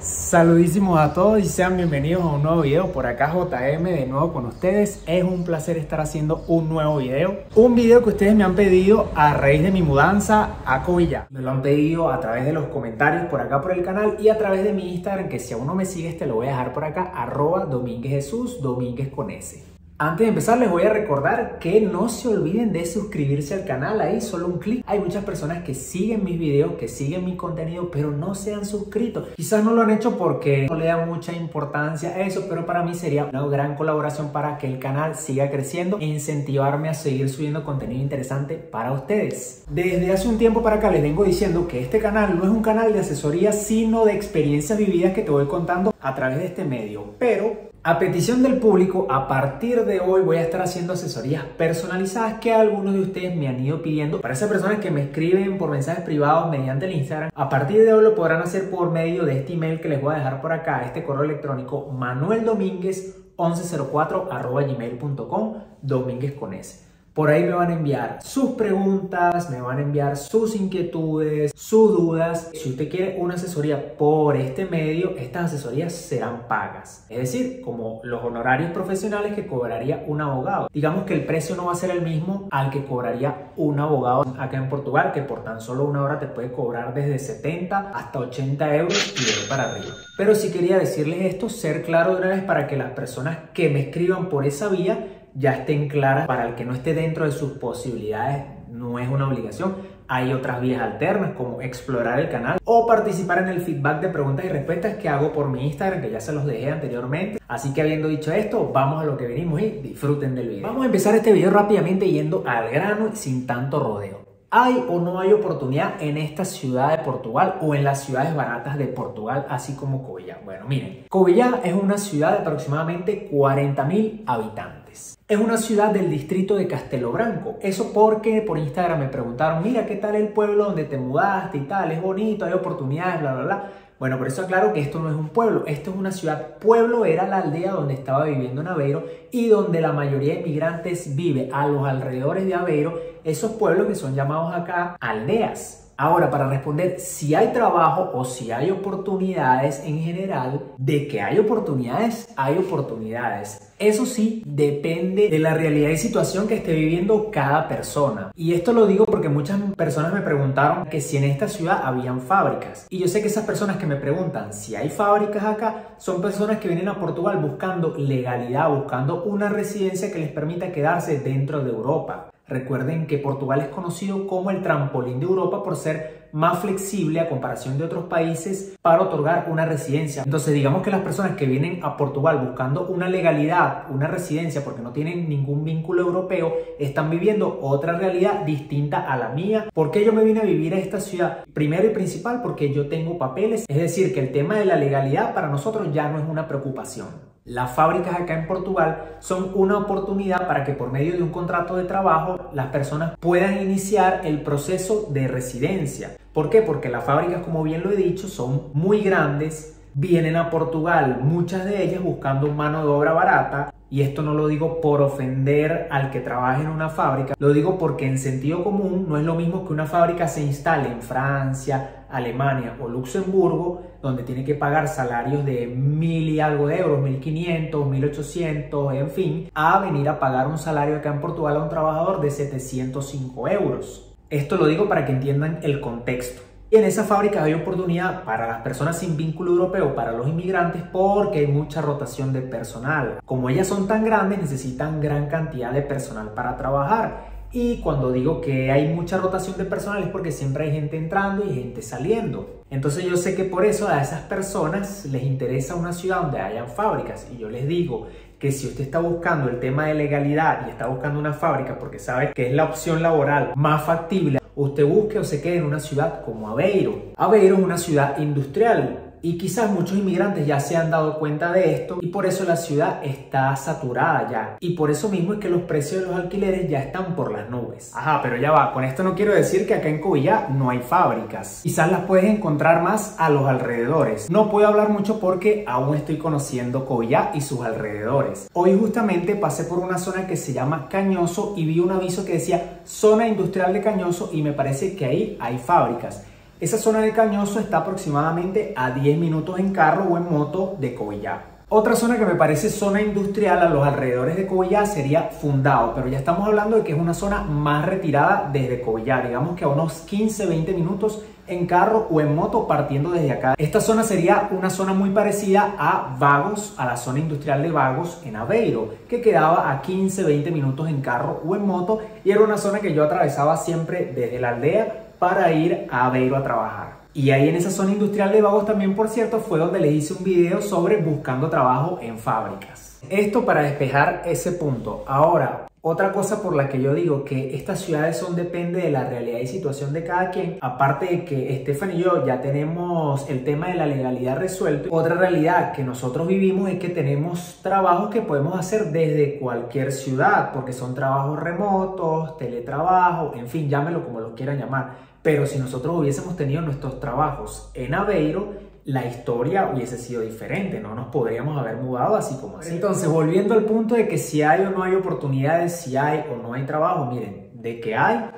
Saludísimos a todos y sean bienvenidos a un nuevo video. Por acá JM de nuevo con ustedes. Es un placer estar haciendo un nuevo video. Un video que ustedes me han pedido a raíz de mi mudanza a Covilla. Me lo han pedido a través de los comentarios por acá por el canal y a través de mi Instagram que si aún no me sigues te lo voy a dejar por acá arroba Domínguez Jesús, Domínguez con S. Antes de empezar les voy a recordar que no se olviden de suscribirse al canal, ahí solo un clic. Hay muchas personas que siguen mis videos, que siguen mi contenido, pero no se han suscrito. Quizás no lo han hecho porque no le dan mucha importancia a eso, pero para mí sería una gran colaboración para que el canal siga creciendo e incentivarme a seguir subiendo contenido interesante para ustedes. Desde hace un tiempo para acá les vengo diciendo que este canal no es un canal de asesoría, sino de experiencias vividas que te voy contando a través de este medio, pero a petición del público, a partir de hoy voy a estar haciendo asesorías personalizadas que algunos de ustedes me han ido pidiendo. Para esas personas que me escriben por mensajes privados mediante el Instagram, a partir de hoy lo podrán hacer por medio de este email que les voy a dejar por acá, este correo electrónico manueldomínguez1104 gmail.com, domínguez con S. Por ahí me van a enviar sus preguntas, me van a enviar sus inquietudes, sus dudas. Si usted quiere una asesoría por este medio, estas asesorías serán pagas. Es decir, como los honorarios profesionales que cobraría un abogado. Digamos que el precio no va a ser el mismo al que cobraría un abogado acá en Portugal, que por tan solo una hora te puede cobrar desde 70 hasta 80 euros y de para arriba. Pero si quería decirles esto, ser claro de una vez para que las personas que me escriban por esa vía ya estén claras para el que no esté dentro de sus posibilidades. No es una obligación. Hay otras vías alternas como explorar el canal o participar en el feedback de preguntas y respuestas que hago por mi Instagram, que ya se los dejé anteriormente. Así que habiendo dicho esto, vamos a lo que venimos y disfruten del video. Vamos a empezar este video rápidamente yendo al grano y sin tanto rodeo. ¿Hay o no hay oportunidad en esta ciudad de Portugal o en las ciudades baratas de Portugal, así como Covilla? Bueno, miren, Covilla es una ciudad de aproximadamente 40.000 habitantes. Es una ciudad del distrito de Castelo Branco. Eso porque por Instagram me preguntaron, mira, ¿qué tal el pueblo donde te mudaste y tal? Es bonito, hay oportunidades, bla, bla, bla. Bueno, por eso aclaro que esto no es un pueblo, esto es una ciudad. Pueblo era la aldea donde estaba viviendo Naveiro y donde la mayoría de inmigrantes vive a los alrededores de Aveiro, esos pueblos que son llamados acá aldeas. Ahora, para responder si hay trabajo o si hay oportunidades en general, de que hay oportunidades, hay oportunidades. Eso sí, depende de la realidad y situación que esté viviendo cada persona. Y esto lo digo porque muchas personas me preguntaron que si en esta ciudad habían fábricas. Y yo sé que esas personas que me preguntan si hay fábricas acá son personas que vienen a Portugal buscando legalidad, buscando una residencia que les permita quedarse dentro de Europa. Recuerden que Portugal es conocido como el trampolín de Europa por ser más flexible a comparación de otros países para otorgar una residencia. Entonces digamos que las personas que vienen a Portugal buscando una legalidad, una residencia porque no tienen ningún vínculo europeo, están viviendo otra realidad distinta a la mía. ¿Por qué yo me vine a vivir a esta ciudad? Primero y principal porque yo tengo papeles, es decir, que el tema de la legalidad para nosotros ya no es una preocupación. Las fábricas acá en Portugal son una oportunidad para que por medio de un contrato de trabajo las personas puedan iniciar el proceso de residencia. ¿Por qué? Porque las fábricas, como bien lo he dicho, son muy grandes, vienen a Portugal, muchas de ellas buscando mano de obra barata. Y esto no lo digo por ofender al que trabaja en una fábrica, lo digo porque en sentido común no es lo mismo que una fábrica se instale en Francia, Alemania o Luxemburgo, donde tiene que pagar salarios de mil y algo de euros, 1500, 1800, en fin, a venir a pagar un salario acá en Portugal a un trabajador de 705 euros. Esto lo digo para que entiendan el contexto. Y en esa fábrica hay oportunidad para las personas sin vínculo europeo, para los inmigrantes, porque hay mucha rotación de personal. Como ellas son tan grandes, necesitan gran cantidad de personal para trabajar. Y cuando digo que hay mucha rotación de personal es porque siempre hay gente entrando y gente saliendo. Entonces yo sé que por eso a esas personas les interesa una ciudad donde hayan fábricas. Y yo les digo que si usted está buscando el tema de legalidad y está buscando una fábrica porque sabe que es la opción laboral más factible, usted busque o se quede en una ciudad como Aveiro. Aveiro es una ciudad industrial y quizás muchos inmigrantes ya se han dado cuenta de esto y por eso la ciudad está saturada ya. Y por eso mismo es que los precios de los alquileres ya están por las nubes. Ajá, pero ya va, con esto no quiero decir que acá en Covilla no hay fábricas. Quizás las puedes encontrar más a los alrededores. No puedo hablar mucho porque aún estoy conociendo Covilla y sus alrededores. Hoy justamente pasé por una zona que se llama Cañoso y vi un aviso que decía zona industrial de Cañoso y me parece que ahí hay fábricas. Esa zona de Cañoso está aproximadamente a 10 minutos en carro o en moto de Cobillá. Otra zona que me parece zona industrial a los alrededores de Cobillá sería Fundado, pero ya estamos hablando de que es una zona más retirada desde Cobillá, digamos que a unos 15-20 minutos en carro o en moto partiendo desde acá. Esta zona sería una zona muy parecida a Vagos, a la zona industrial de Vagos en Aveiro, que quedaba a 15-20 minutos en carro o en moto y era una zona que yo atravesaba siempre desde la aldea para ir a Aveiro a trabajar. Y ahí en esa zona industrial de Vagos también, por cierto, fue donde les hice un video sobre buscando trabajo en fábricas. Esto para despejar ese punto. Ahora, otra cosa por la que yo digo que estas ciudades son depende de la realidad y situación de cada quien, aparte de que Estefan y yo ya tenemos el tema de la legalidad resuelto, otra realidad que nosotros vivimos es que tenemos trabajos que podemos hacer desde cualquier ciudad, porque son trabajos remotos, teletrabajo, en fin, llámelo como lo quieran llamar. Pero si nosotros hubiésemos tenido nuestros trabajos en Aveiro, la historia hubiese sido diferente, no nos podríamos haber mudado así como así. Entonces, volviendo al punto de que si hay o no hay oportunidades, si hay o no hay trabajo, miren, de que hay,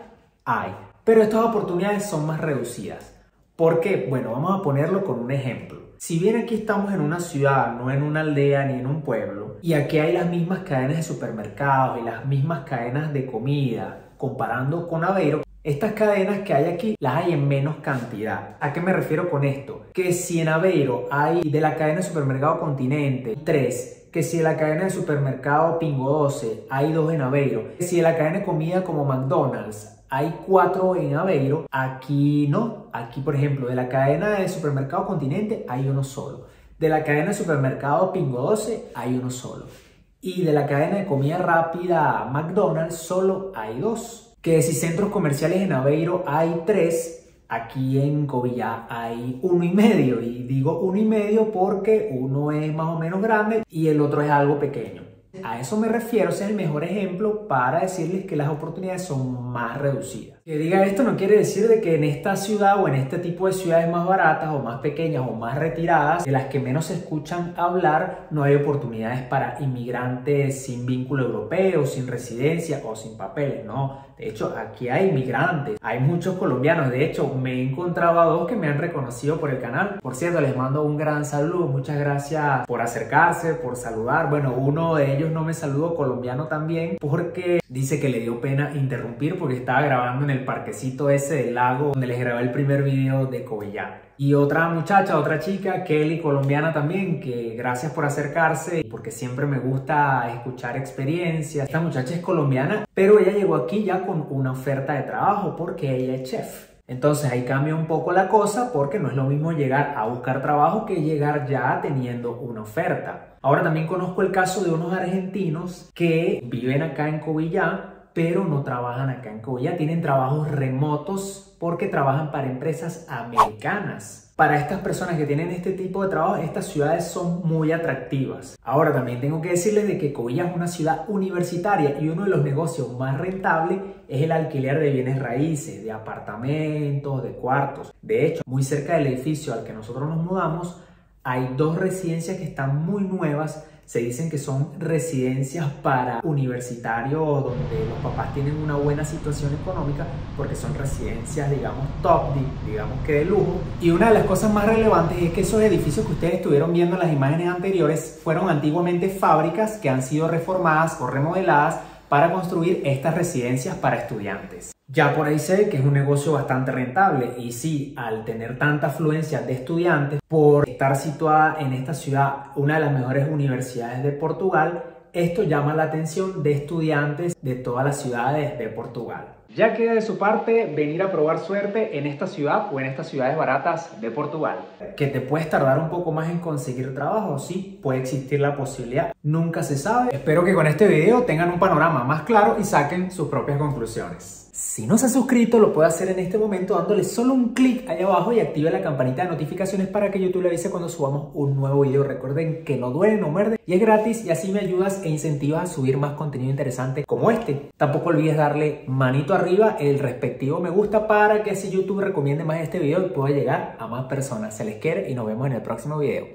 hay. Pero estas oportunidades son más reducidas. ¿Por qué? Bueno, vamos a ponerlo con un ejemplo. Si bien aquí estamos en una ciudad, no en una aldea ni en un pueblo, y aquí hay las mismas cadenas de supermercados y las mismas cadenas de comida, comparando con Aveiro, estas cadenas que hay aquí las hay en menos cantidad. ¿A qué me refiero con esto? Que si en Aveiro hay de la cadena de supermercado Continente tres, que si en la cadena de supermercado Pingo 12 hay dos en Aveiro, que si en la cadena de comida como McDonald's hay cuatro en Aveiro, aquí no. Aquí, por ejemplo, de la cadena de supermercado Continente hay uno solo. De la cadena de supermercado Pingo 12 hay uno solo. Y de la cadena de comida rápida McDonald's solo hay dos que si centros comerciales en Aveiro hay tres, aquí en Covilla hay uno y medio. Y digo uno y medio porque uno es más o menos grande y el otro es algo pequeño. A eso me refiero, ese es el mejor ejemplo para decirles que las oportunidades son más reducidas. Que diga esto no quiere decir de que en esta ciudad o en este tipo de ciudades más baratas o más pequeñas o más retiradas, de las que menos se escuchan hablar, no hay oportunidades para inmigrantes sin vínculo europeo, sin residencia o sin papeles, no. De hecho, aquí hay inmigrantes, hay muchos colombianos, de hecho, me he encontrado a dos que me han reconocido por el canal. Por cierto, les mando un gran saludo, muchas gracias por acercarse, por saludar. Bueno, uno de ellos no me saludó, colombiano también, porque dice que le dio pena interrumpir porque estaba grabando en el parquecito ese del lago donde les grabé el primer video de Cobillá. Y otra muchacha, otra chica, Kelly, colombiana también, que gracias por acercarse, porque siempre me gusta escuchar experiencias. Esta muchacha es colombiana, pero ella llegó aquí ya con una oferta de trabajo porque ella es chef. Entonces ahí cambia un poco la cosa porque no es lo mismo llegar a buscar trabajo que llegar ya teniendo una oferta. Ahora también conozco el caso de unos argentinos que viven acá en Cobillá pero no trabajan acá en Cobilla, tienen trabajos remotos porque trabajan para empresas americanas. Para estas personas que tienen este tipo de trabajo, estas ciudades son muy atractivas. Ahora también tengo que decirles de que Cobilla es una ciudad universitaria y uno de los negocios más rentables es el alquiler de bienes raíces, de apartamentos, de cuartos. De hecho, muy cerca del edificio al que nosotros nos mudamos, hay dos residencias que están muy nuevas se dicen que son residencias para universitarios donde los papás tienen una buena situación económica porque son residencias, digamos, top, digamos que de lujo. Y una de las cosas más relevantes es que esos edificios que ustedes estuvieron viendo en las imágenes anteriores fueron antiguamente fábricas que han sido reformadas o remodeladas para construir estas residencias para estudiantes. Ya por ahí ve que es un negocio bastante rentable y sí, al tener tanta afluencia de estudiantes, por estar situada en esta ciudad, una de las mejores universidades de Portugal, esto llama la atención de estudiantes de todas las ciudades de Portugal. Ya queda de su parte venir a probar suerte en esta ciudad o en estas ciudades baratas de Portugal. Que te puedes tardar un poco más en conseguir trabajo, sí, puede existir la posibilidad, nunca se sabe. Espero que con este video tengan un panorama más claro y saquen sus propias conclusiones. Si no se ha suscrito, lo puede hacer en este momento dándole solo un clic ahí abajo y active la campanita de notificaciones para que YouTube le avise cuando subamos un nuevo video. Recuerden que no duele, no muerde y es gratis y así me ayudas e incentivas a subir más contenido interesante como este. Tampoco olvides darle manito arriba el respectivo me gusta para que así YouTube recomiende más este video y pueda llegar a más personas. Se les quiere y nos vemos en el próximo video.